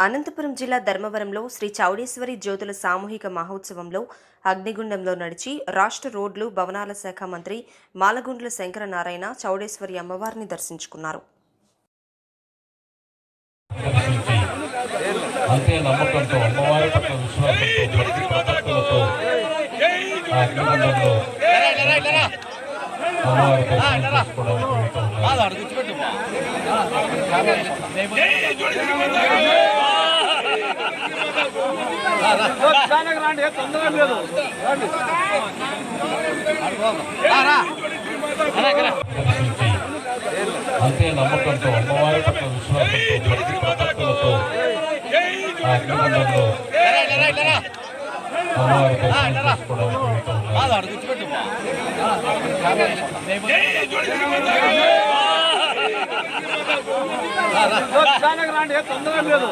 అనంతపురం జిల్లా ధర్మవరంలో శ్రీ చౌడేశ్వరి జ్యోతుల సామూహిక మహోత్సవంలో అగ్నిగుండంలో నడిచి రాష్ట్ర రోడ్లు భవనాల శాఖ మంత్రి మాలగుండ్ల శంకరనారాయణ చౌడేశ్వరి అమ్మవారిని దర్శించుకున్నారు. అమ్మవారి పట్ల విశ్వాసంతో భక్తి ప్రపత్తులతో ఆ అగ్నిగుండంలో అమ్మవారి దర్శనం చేసుకోవడానికి వెళ్తూ ఉన్నారు. దర్శించి అంతే నమ్మకంతో అమ్మవారి పట్ల విశ్వాసంతో భక్తి ప్రపత్తులతో అమ్మవారి దర్శనం చేసుకోవడానికి రాండి తొందరగా లేదు